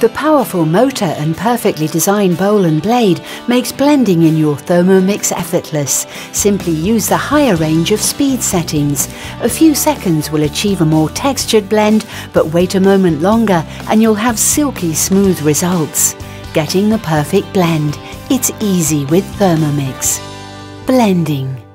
The powerful motor and perfectly designed bowl and blade makes blending in your Thermomix effortless. Simply use the higher range of speed settings. A few seconds will achieve a more textured blend, but wait a moment longer and you'll have silky smooth results. Getting the perfect blend. It's easy with Thermomix. Blending.